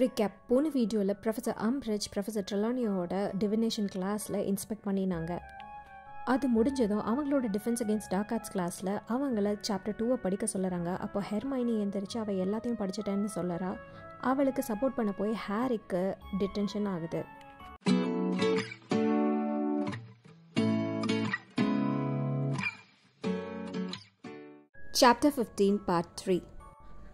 Recap போன வீடியோவில் professor Umbridge professor ட்ரலானியோட டிவினேஷன் கிளாஸில் இன்ஸ்பெக்ட் பண்ணினாங்க. அது முடிஞ்சதும் அவங்களோட டிஃபென்ஸ் அகேன்ஸ்ட் டாக்காட்ஸ் கிளாஸில் அவங்கள சாப்டர் டூவை படிக்க சொல்லுறாங்க. அப்போ ஹெர்மைனி எந்திரிச்சு அவள் எல்லாத்தையும் படிச்சிட்டேன்னு சொல்லறா. அவளுக்கு சப்போர்ட் பண்ண போய் ஹாரிக்கு டிடென்ஷன் ஆகுது. சாப்டர் ஃபிஃப்டீன் பார்ட் த்ரீ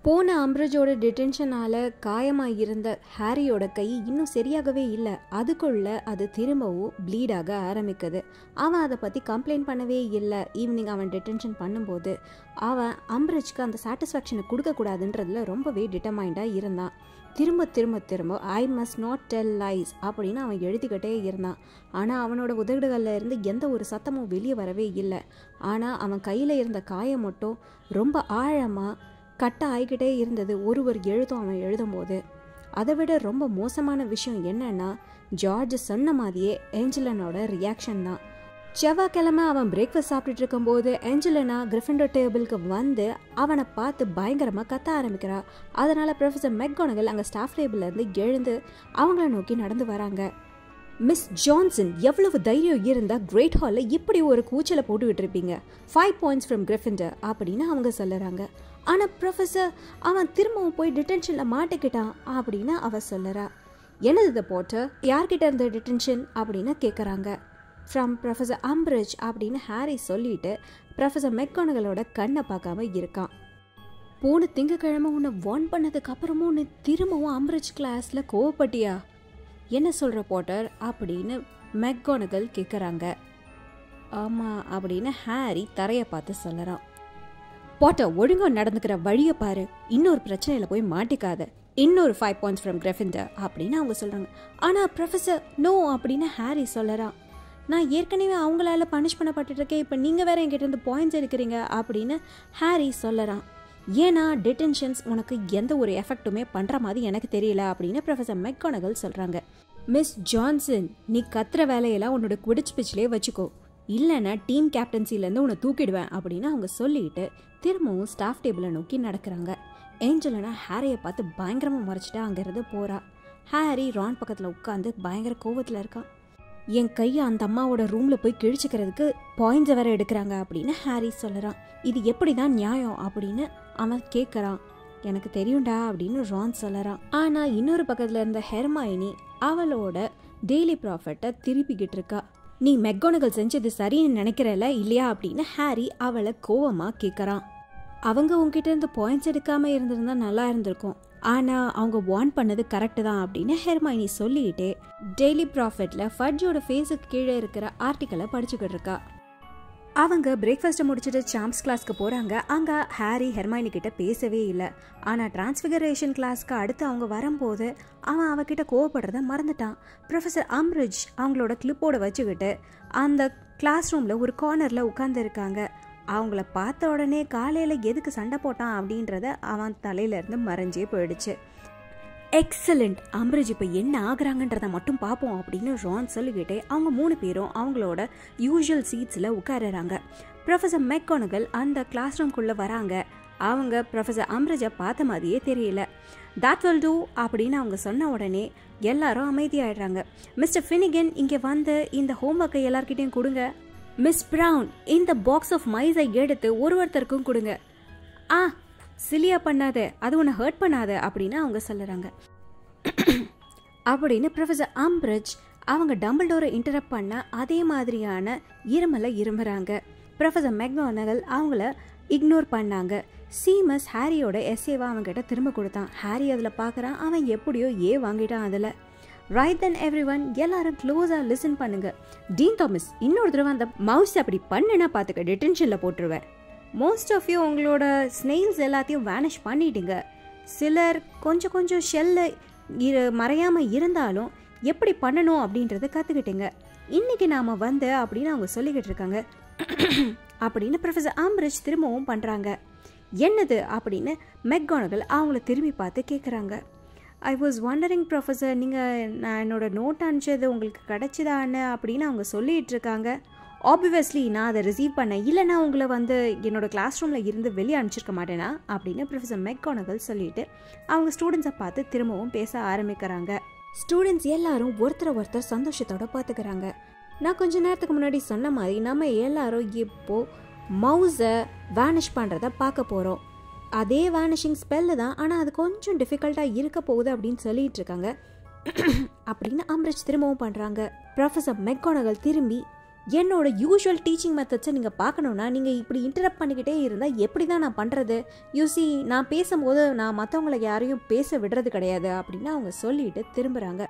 போன அம்ரஜோட டிடென்ஷனால் காயமாக இருந்த ஹாரியோட கை இன்னும் சரியாகவே இல்லை. அதுக்குள்ள அது திரும்பவும் ப்ளீடாக ஆரம்பிக்குது. அவன் அதை பற்றி கம்ப்ளைண்ட் பண்ணவே இல்லை. ஈவினிங் அவன் டிடென்ஷன் பண்ணும்போது அவன் அம்ரஜ்க்கு அந்த சாட்டிஸ்ஃபேக்ஷனை கொடுக்கக்கூடாதுன்றதுல ரொம்பவே டிட்டமைண்டாக இருந்தான். திரும்ப திரும்ப திரும்ப I must not tell lies அப்படின்னு அவன் எழுதிக்கிட்டே இருந்தான். ஆனால் அவனோட உதடுகளில் இருந்து எந்த ஒரு சத்தமும் வெளியே வரவே இல்லை. ஆனால் அவன் கையில் இருந்த காயம் மட்டும் ரொம்ப ஆழமாக கட்ட ஆகிக்கிட்டே இருந்தது. ஒரு ஒரு எழுத்தும் அவன் எழுதும்போது. அதை விட ரொம்ப மோசமான விஷயம் என்னன்னா ஜார்ஜ் சொன்ன மாதிரியே ஏஞ்சலனோட ரியாக்ஷன் தான். செவ்வாய்க்கிழமை அவன் பிரேக்ஃபாஸ்ட் சாப்பிட்டுட்டு இருக்கும்போது ஏஞ்சலனா கிரிஃபிண்டர் டேபிளுக்கு வந்து அவனை பார்த்து பயங்கரமாக கத்த ஆரம்பிக்கிறா. அதனால் ப்ரொஃபஸர் மெக்கோனகல் அங்கே ஸ்டாஃப் டேபிள்லேருந்து எழுந்து அவங்கள நோக்கி நடந்து வராங்க. மிஸ் ஜான்சன் எவ்வளவு தைரியம் இருந்தால் கிரேட் ஹாலில் இப்படி ஒரு கூச்சலை போட்டு விட்டுருப்பீங்க ஃபைவ் பாயிண்ட்ஸ் ஃப்ரம் கிரிஃபிண்டர் அப்படின்னு அவங்க சொல்லுறாங்க. ஆனால் ப்ரொஃபஸர் அவன் திரும்பவும் போய் டிடென்ஷனில் மாட்டிக்கிட்டான் அப்படின்னு அவ சொல்லுறா. என்னது இதை போட்டு? யார்கிட்ட இருந்த டிடென்ஷன் அப்படின்னு கேட்குறாங்க ஃப்ரம் ப்ரொஃபஸர் அம்ரிஜ் அப்படின்னு ஹாரி சொல்லிட்டு ப்ரொஃபஸர் மெக்கோனகளோட கண்ணை பார்க்காம இருக்கான். போன திங்கக்கிழமை உன்னை வார்ன் பண்ணதுக்கு அப்புறமும் நீ திரும்பவும் அம்ரிஜ் கிளாஸில் கோவப்பட்டியா? என்ன சொல்கிற போட்டர்? அப்படின்னு மெக்கோனகல் கேட்குறாங்க ஆமாம் அப்படின்னு ஹாரி தரையை பார்த்து சொல்லுறான். பாட்டர் ஒழுங்காக நடந்துக்கிற வழியை பாரு. இன்னொரு பிரச்சனையில் போய் மாட்டிக்காத. இன்னொரு ஃபைவ் பாயிண்ட்ஸ் ஃப்ரம் கிரெஃபிண்டர் அப்படின்னு அவங்க சொல்கிறாங்க ஆனால் ப்ரொஃபஸர் நோ அப்படின்னு ஹாரி சொல்லறான். நான் ஏற்கனவே அவங்களால பனிஷ் பண்ணப்பட்டுருக்கேன் இப்போ நீங்கள் வேற என்கிட்ட இருந்து பாயிண்ட்ஸ் எடுக்கிறீங்க அப்படின்னு ஹாரி சொல்லறான். ஏன்னா டிடென்ஷன்ஸ் உனக்கு எந்த ஒரு எஃபெக்ட்டுமே பண்ணுற மாதிரி எனக்கு தெரியல அப்படின்னு ப்ரொஃபஸர் மெக்கோனகல் சொல்கிறாங்க மிஸ் ஜான்சன் நீ கத்துற வேலையெல்லாம் உன்னோட குடிச்சு பிச்சிலே வச்சுக்கோ. இல்லைன்னா டீம் கேப்டன்சிலேருந்து உன்னை தூக்கிடுவேன் அப்படின்னு அவங்க சொல்லிட்டு திரும்பவும் ஸ்டாஃப் டேபிளை நோக்கி நடக்கிறாங்க. ஏஞ்சலனா ஹாரியை பார்த்து பயங்கரமாக முறைச்சிட்டு அங்கேருந்து போகிறா ஹாரி ரான் பக்கத்தில் உட்காந்து பயங்கர கோவத்தில் இருக்கான். என் கையை அந்த அம்மாவோட ரூமில் போய் கிழிச்சிக்கிறதுக்கு பாயிண்ட்ஸை வேற எடுக்கிறாங்க அப்படின்னு ஹாரி சொல்லுறான் இது எப்படி தான் நியாயம் அப்படின்னு அவன் கேட்குறான் எனக்கு தெரியும்டா அப்படின்னு ரான் சொல்லறான் ஆனால் இன்னொரு பக்கத்தில் இருந்த ஹெர்மாயினி அவளோட டெய்லி ப்ராஃபிட்டை திருப்பிக்கிட்டு இருக்கா. நீ மெக்கோனகல் செஞ்சது சரின்னு நினைக்கிறல இல்லையா அப்படின்னு ஹாரி அவளை கோவமாக கேட்குறான் அவங்க உங்ககிட்ட இருந்து பாயிண்ட்ஸ் எடுக்காமல் இருந்திருந்தா நல்லா இருந்திருக்கும். ஆனால் அவங்க வார்ன் பண்ணது கரெக்டு தான் அப்படின்னு ஹெர்மைனி சொல்லிட்டு டெய்லி ப்ராஃபிட்டில் ஃபட்ஜோட ஃபேஸுக்கு கீழே இருக்கிற ஆர்டிக்கலை படிச்சுக்கிட்டு இருக்கா. அவங்க பிரேக்ஃபாஸ்ட்டை முடிச்சுட்டு சாம்ஸ் கிளாஸ்க்கு போகிறாங்க அங்கே ஹாரி ஹெர்மைனி கிட்ட பேசவே இல்லை. ஆனால் டிரான்ஸ்ஃபிகரேஷன் கிளாஸ்க்கு அடுத்து அவங்க வரும்போது அவன் அவகிட்ட கோவப்படுறத மறந்துட்டான். ப்ரொஃபஸர் அம்ரிஜ் அவங்களோட கிளிப்போட வச்சுக்கிட்டு அந்த கிளாஸ் ரூமில் ஒரு கார்னரில் உட்காந்துருக்காங்க அவங்கள பார்த்த உடனே காலையில் எதுக்கு சண்டை போட்டான் அப்படின்றத அவன் தலையிலேருந்து மறைஞ்சே போயிடுச்சு. எக்ஸலண்ட் அம்ரிஜ் இப்போ என்ன ஆகுறாங்கன்றதை மட்டும் பார்ப்போம் அப்படின்னு ரான் சொல்லிக்கிட்டே அவங்க மூணு பேரும் அவங்களோட யூஷுவல் சீட்ஸில் உட்காருறாங்க. ப்ரொஃபஸர் மெக்கோனகல் அந்த கிளாஸ் ரூம்குள்ளே வராங்க. அவங்க ப்ரொஃபஸர் அம்ரிஜை பார்த்த மாதிரியே தெரியல. தட் வில் டூ அப்படின்னு அவங்க சொன்ன உடனே எல்லாரும் அமைதியாயிடுறாங்க. மிஸ்டர் ஃபினிகன் இங்கே வந்து இந்த ஹோம்ஒர்க்கை எல்லார்கிட்டையும் கொடுங்க. மிஸ் ப்ரவுன் இந்த பாக்ஸ் ஆஃப் மைஸை எடுத்து ஒரு ஒருத்தருக்கும் கொடுங்க. ஆ சிலியா பண்ணாத அது உன்னை ஹர்ட் பண்ணாத அப்படின்னு அவங்க சொல்லுறாங்க. அப்படின்னு ப்ரொஃபஸர் அம்ரிஜ் அவங்க டம்பிள்டோரை இன்டரப்ட் பண்ண அதே மாதிரியான இருமலை இருமுறாங்க ப்ரொஃபஸர் மெக்னானகல் அவங்கள இக்னோர் பண்ணாங்க. சீமஸ் ஹாரியோட எஸ்ஏவா அவங்ககிட்ட திரும்ப கொடுத்தான். ஹாரி அதில் பார்க்குறான் அவன் எப்படியோ ஏ வாங்கிட்டான் அதில். ரைட் தென் எவ்ரி ஒன் எல்லாரும் க்ளோஸாக லிசன் பண்ணுங்க. டீன் தாமஸ் இன்னொரு தடவை அந்த மவுஸ் அப்படி பண்ணுனா பார்த்துக்க டிடென்ஷனில் போட்டுருவேன். மோஸ்ட் ஆஃப் யூ உங்களோட ஸ்னெயில்ஸ் எல்லாத்தையும் வேனிஷ் பண்ணிட்டீங்க சிலர் கொஞ்சம் கொஞ்சம் ஷெல்ல இரு மறையாமல் இருந்தாலும் எப்படி பண்ணணும் அப்படின்றத கற்றுக்கிட்டீங்க இன்றைக்கி நாம் வந்து அப்படின்னு அவங்க சொல்லிக்கிட்டு இருக்காங்க. அப்படின்னு ப்ரொஃபஸர் ஆம்ரிஜ் திரும்பவும் பண்ணுறாங்க என்னது அப்படின்னு மெக்கோனகல் அவங்கள திரும்பி பார்த்து கேட்குறாங்க ஐ வாஸ் ஒண்டரிங் ப்ரொஃபஸர் நீங்கள் நான் என்னோடய நோட் அனுப்பிச்சது உங்களுக்கு கிடச்சிதான்னு அப்படின்னு அவங்க சொல்லிகிட்டு இருக்காங்க. ஆப்வியஸ்லி நான் அதை ரிசீவ் பண்ணேன். இல்லைனா உங்களை வந்து என்னோடய கிளாஸ் ரூமில் இருந்து வெளியே அனுப்பிச்சிருக்க மாட்டேனா? அப்படின்னு ப்ரொஃபஸர் மெக்கானகல் சொல்லிட்டு அவங்க ஸ்டூடெண்ட்ஸை பார்த்து திரும்பவும் பேச ஆரம்பிக்கிறாங்க. ஸ்டூடெண்ட்ஸ் எல்லாரும் ஒருத்தரை ஒருத்தர் சந்தோஷத்தோட பார்த்துக்கிறாங்க. நான் கொஞ்ச நேரத்துக்கு முன்னாடி சொன்ன மாதிரி நம்ம எல்லாரும் இப்போ மவுஸை வேனிஷ் பண்ணுறத பார்க்க போகிறோம் அதே வேனிஷிங் ஸ்பெல்லு தான் ஆனால் அது கொஞ்சம் டிஃபிகல்ட்டாக இருக்க போகுது அப்படின்னு சொல்லிட்டு இருக்காங்க. அப்படின்னு அம்ரிச் திரும்பவும் பண்ணுறாங்க ப்ரொஃபஸர் மெக்கானகல் திரும்பி என்னோட யூஷுவல் டீச்சிங் மெத்தட்ஸை நீங்கள் பார்க்கணுன்னா நீங்கள் இப்படி இன்டரப்ட் பண்ணிக்கிட்டே இருந்தால் எப்படி தான் நான் பண்ணுறது யூசி நான் பேசும்போது நான் மற்றவங்களை யாரையும் பேச விடுறது கிடையாது அப்படின்னு அவங்க சொல்லிட்டு திரும்புகிறாங்க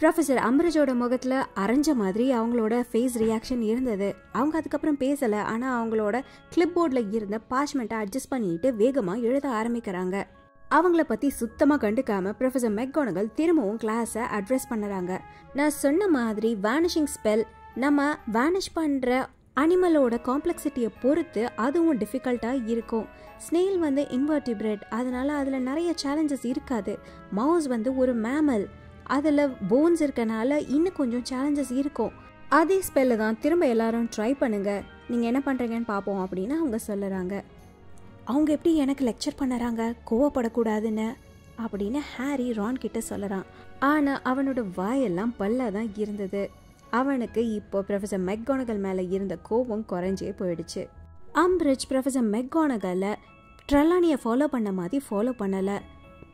ப்ரொஃபஸர் அம்ரஜோட முகத்தில் அரைஞ்ச மாதிரி அவங்களோட ஃபேஸ் ரியாக்ஷன் இருந்தது. அவங்க அதுக்கப்புறம் பேசலை ஆனால் அவங்களோட கிளிப்போர்டில் இருந்த பாஷ்மெண்ட்டை அட்ஜஸ்ட் பண்ணிட்டு வேகமாக எழுத ஆரம்பிக்கிறாங்க. அவங்கள பற்றி சுத்தமாக கண்டுக்காம ப்ரொஃபஸர் மெக்கோனகல் திரும்பவும் கிளாஸை அட்ரஸ் பண்ணுறாங்க. நான் சொன்ன மாதிரி வேனிஷிங் ஸ்பெல் நம்ம வேனிஷ் பண்ணுற அனிமலோட காம்ப்ளெக்சிட்டியை பொறுத்து அதுவும் டிஃபிகல்ட்டாக இருக்கும். ஸ்னெயில் வந்து இன்வெர்டிப்ரேட் அதனால் அதில் நிறைய சேலஞ்சஸ் இருக்காது. மவுஸ் வந்து ஒரு மேமல் அதில் போன்ஸ் இருக்கனால இன்னும் கொஞ்சம் சேலஞ்சஸ் இருக்கும். அதே ஸ்பெல்ல தான் திரும்ப எல்லாரும் ட்ரை பண்ணுங்க. நீங்கள் என்ன பண்ணுறீங்கன்னு பார்ப்போம் அப்படின்னு அவங்க சொல்லுறாங்க. அவங்க எப்படி எனக்கு லெக்சர் பண்ணுறாங்க? கோவப்படக்கூடாதுன்னு அப்படின்னு ஹாரி ரான் கிட்ட சொல்லறான் ஆனால் அவனோட வாயெல்லாம் பல்ல தான் இருந்தது. அவனுக்கு இப்போ ப்ரொஃபஸர் மெக்கோனகல் மேலே இருந்த கோபம் குறைஞ்சே போயிடுச்சு. அம்பிரிட்ஜ் ப்ரொஃபஸர் மெக்கோனகலை ட்ரெலானியை ஃபாலோ பண்ண மாதிரி ஃபாலோ பண்ணலை.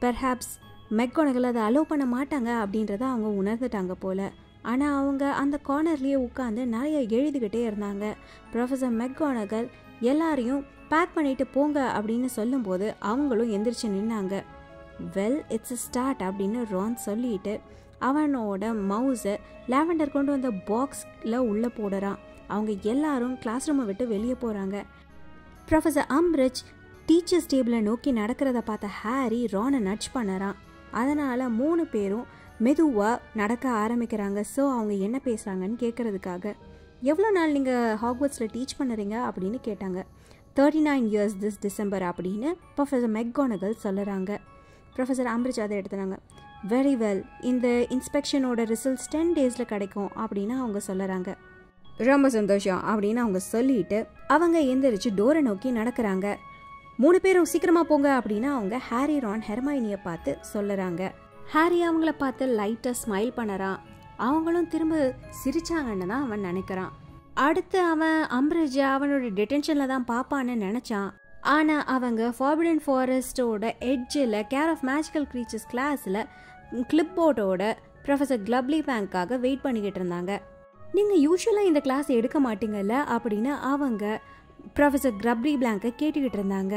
பெர்ஹாப்ஸ் மெக்கோனகல் அதை அலோவ் பண்ண மாட்டாங்க அப்படின்றத அவங்க உணர்ந்துட்டாங்க போல. ஆனால் அவங்க அந்த கார்னர்லேயே உட்காந்து நிறைய எழுதிக்கிட்டே இருந்தாங்க. ப்ரொஃபஸர் மெக்கோனகல் எல்லாரையும் பேக் பண்ணிட்டு போங்க அப்படின்னு சொல்லும்போது அவங்களும் எந்திரிச்சு நின்னாங்க. வெல் இட்ஸ் ஸ்டார்ட் அப்படின்னு ரான் சொல்லிட்டு அவனோட மவுஸை லாவெண்டர் கொண்டு வந்த பாக்ஸில் உள்ளே போடுறான். அவங்க எல்லாரும் கிளாஸ் ரூமை விட்டு வெளியே போகிறாங்க ப்ரொஃபஸர் அம்ரிச் டீச்சர்ஸ் டேபிளை நோக்கி நடக்கிறத பார்த்த ஹாரி ரானை நட்ச் பண்ணறான். அதனால் மூணு பேரும் மெதுவாக நடக்க ஆரம்பிக்கிறாங்க. ஸோ அவங்க என்ன பேசுகிறாங்கன்னு கேட்குறதுக்காக எவ்வளோ நாள் நீங்கள் ஹாக்வர்ட்ஸில் டீச் பண்ணுறீங்க? அப்படின்னு கேட்டாங்க. Thirty nine years this December அப்படின்னு ப்ரொஃபஸர் மெக்கோனகல் சொல்லுறாங்க. ப்ரொஃபஸர் அம்ரிச் அதை எடுத்துனாங்க. வெரி வெல் இந்த இன்ஸ்பெக்ஷனோட ரிசல்ட்ஸ் டென் டேஸில் கிடைக்கும் அப்படின்னு அவங்க சொல்லுறாங்க. ரொம்ப சந்தோஷம் அப்படின்னு அவங்க சொல்லிட்டு அவங்க எந்திரிச்சு டோரை நோக்கி நடக்கிறாங்க. மூணு பேரும் சீக்கிரமா போங்க அப்படின்னு அவங்க ஹாரி ரான் ஹெர்மைனியை பார்த்து சொல்லுறாங்க. ஹாரி அவங்கள பார்த்து லைட்டாக ஸ்மைல் பண்ணறான். அவங்களும் திரும்ப சிரிச்சாங்கன்னு தான் அவன் நினைக்கிறான். அடுத்து அவன் அம்ரிஜ் அவனோட டிடென்ஷனில் தான் பார்ப்பான்னு நினச்சான். ஆனால் அவங்க ஃபார்பிடன் ஃபாரஸ்டோட எட்ஜில் கேர் ஆஃப் மேஜிக்கல் க்ரீச்சர்ஸ் கிளாஸில் கிளிப்போர்டோட ப்ரொஃபஸர் க்ளப்லி பேங்க்காக வெயிட் பண்ணிக்கிட்டு இருந்தாங்க. நீங்கள் யூஸ்வலாக இந்த கிளாஸ் எடுக்க மாட்டீங்கல்ல அப்படின்னு அவங்க ப்ரொஃபஸர் க்ரப்லி பிளாங்கை கேட்டுக்கிட்டு இருந்தாங்க.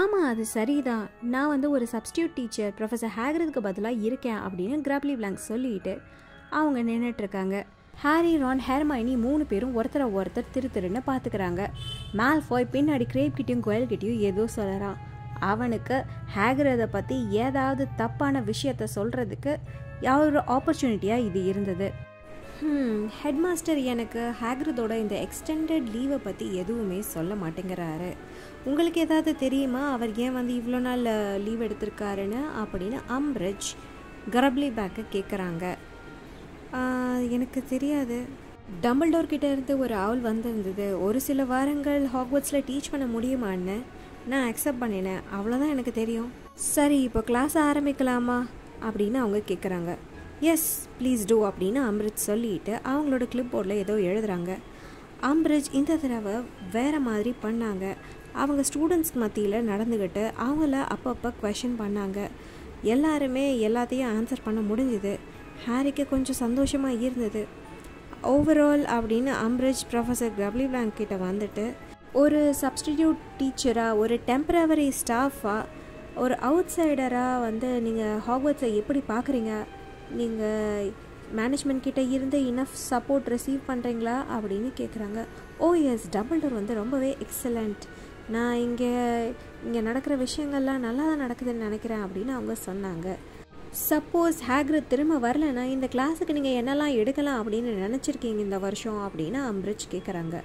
ஆமாம் அது சரிதான். நான் வந்து ஒரு சப்ஸ்டியூட் டீச்சர் ப்ரொஃபஸர் ஹேகரதுக்கு பதிலாக இருக்கேன் அப்படின்னு கிராப்லி பிளாங்க் சொல்லிட்டு அவங்க நின்றுட்டுருக்காங்க ஹாரி ரான் ஹெர்மைனி மூணு பேரும் ஒருத்தரை ஒருத்தர் திரு திருன்னு பார்த்துக்கிறாங்க மேல்ஃபாய் பின்னாடி கிரேப் கிட்டேயும் கோயில்கிட்டேயும் ஏதோ சொல்லறான். அவனுக்கு ஹேகரதை பற்றி ஏதாவது தப்பான விஷயத்த சொல்கிறதுக்கு ஒரு ஆப்பர்ச்சுனிட்டியாக இது இருந்தது. ஹெட் மாஸ்டர் எனக்கு ஹேக்ரதோட இந்த எக்ஸ்டெண்டட் லீவை பற்றி எதுவுமே சொல்ல மாட்டேங்கிறாரு. உங்களுக்கு ஏதாவது தெரியுமா? அவர் ஏன் வந்து இவ்வளோ நாள் லீவ் எடுத்திருக்காருன்னு? அப்படின்னு அம்ரிஜ் கரப்லி பேக்கை கேட்குறாங்க எனக்கு தெரியாது. டம்பிள்டோர் கிட்ட ஒரு ஆள் வந்திருந்தது. ஒரு சில வாரங்கள் ஹாக்வர்ட்ஸில் டீச் பண்ண முடியுமான்னு? நான் அக்செப்ட் பண்ணினேன். அவ்வளோதான் எனக்கு தெரியும். சரி இப்போ கிளாஸ் ஆரம்பிக்கலாமா? அப்படின்னு அவங்க கேட்குறாங்க எஸ் ப்ளீஸ் டூ அப்படின்னு அம்ரித் சொல்லிட்டு அவங்களோட கிளிப் போர்டில் ஏதோ எழுதுறாங்க. அம்ரிஜ் இந்த தடவை வேறு மாதிரி பண்ணாங்க. அவங்க ஸ்டூடெண்ட்ஸ்க்கு மத்தியில் நடந்துக்கிட்டு அவங்கள அப்பப்போ கொஷின் பண்ணாங்க. எல்லாருமே எல்லாத்தையும் ஆன்சர் பண்ண முடிஞ்சுது. ஹாரிக்கு கொஞ்சம் சந்தோஷமாக இருந்தது. ஓவரால் அப்படின்னு அம்ரிஜ் ப்ரொஃபஸர் கப்லி பிளாங்க் கிட்ட வந்துட்டு ஒரு சப்ஸ்டிடியூட் டீச்சராக ஒரு டெம்பரவரி ஸ்டாஃபாக ஒரு அவுட் சைடராக வந்து நீங்கள் ஹாக்வர்ட்ஸை எப்படி பார்க்குறீங்க? நீங்கள் மேனேஜ்மெண்ட் கிட்டே இருந்து இனஃப் சப்போர்ட் ரிசீவ் பண்ணுறீங்களா அப்படின்னு கேட்குறாங்க ஓ எஸ் டபுள் டோர் வந்து ரொம்பவே எக்ஸலண்ட் நான் இங்கே இங்கே நடக்கிற விஷயங்கள்லாம் நல்லா தான் நடக்குதுன்னு நினைக்கிறேன் அப்படின்னு அவங்க சொன்னாங்க. சப்போஸ் ஹேக்ரத் திரும்ப வரலன்னா இந்த கிளாஸுக்கு நீங்கள் என்னெல்லாம் எடுக்கலாம் அப்படின்னு நினச்சிருக்கீங்க இந்த வருஷம் அப்படின்னு அம்ரிட்ஜ் கேட்குறாங்க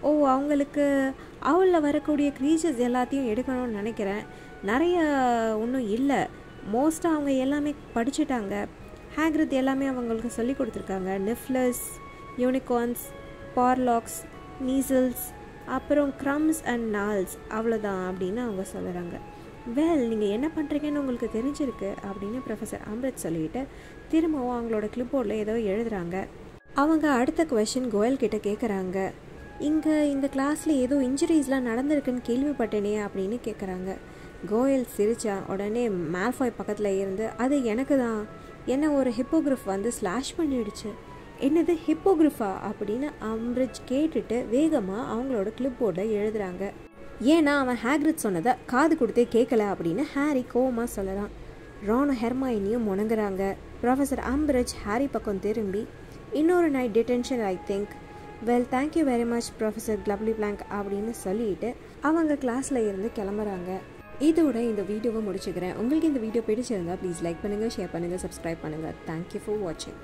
ஓ அவங்களுக்கு அவளில் வரக்கூடிய க்ரீச்சர்ஸ் எல்லாத்தையும் எடுக்கணும்னு நினைக்கிறேன். நிறைய ஒன்றும் இல்லை. மோஸ்ட்டாக அவங்க எல்லாமே படிச்சுட்டாங்க. ஹேக்ரத் எல்லாமே அவங்களுக்கு சொல்லி கொடுத்துருக்காங்க. நிஃப்லஸ் யூனிகார்ன்ஸ் பார்லாக்ஸ் நீசல்ஸ் அப்புறம் க்ரம்ஸ் அண்ட் நால்ஸ் அவ்வளோதான் அப்படின்னு அவங்க சொல்கிறாங்க வெல் நீங்கள் என்ன பண்ணுறீங்கன்னு உங்களுக்கு தெரிஞ்சிருக்கு அப்படின்னு ப்ரொஃபஸர் அம்ரித் சொல்லிட்டு திரும்பவும் அவங்களோட கிளிப்போர்டில் ஏதோ எழுதுறாங்க. அவங்க அடுத்த கொஷின் கோயல் கிட்ட கேட்குறாங்க இங்கே இந்த கிளாஸில் ஏதோ இன்ஜுரிஸ்லாம் நடந்திருக்குன்னு கேள்விப்பட்டேனே அப்படின்னு கேட்குறாங்க கோயல் சிரிச்சா உடனே மேல்ஃபாய் பக்கத்தில் இருந்து அது எனக்கு தான். என்ன ஒரு ஹிப்போகிரிஃப் வந்து ஸ்லாஷ் பண்ணிடுச்சு. என்னது ஹிப்போகிரிஃபா அப்படின்னு அம்ரிஜ் கேட்டுட்டு வேகமாக அவங்களோட கிளிப்போர்டை எழுதுறாங்க. ஏன்னா அவன் ஹேக்ரிட் சொன்னதை காது கொடுத்தே கேட்கல அப்படின்னு ஹாரி கோவமாக சொல்லலாம் ரானும் ஹெர்மாயினியும் முணங்குறாங்க. ப்ரொஃபஸர் அம்பிரஜ் ஹாரி பக்கம் திரும்பி இன்னொரு night detention I think well thank you very much professor கிளப்லி blank அப்படின்னு சொல்லிட்டு அவங்க கிளாஸில் இருந்து கிளம்புறாங்க. இதோட இந்த வீடியோவை முடிச்சுக்கிறேன். உங்களுக்கு இந்த வீடியோ பிடிச்சிருந்தா ப்ளீஸ் லைக் பண்ணுங்கள் ஷேர் பண்ணுங்கள் சப்ஸ்கிரைப் பண்ணுங்கள் தேங்க்யூ ஃபார் வாட்சிங்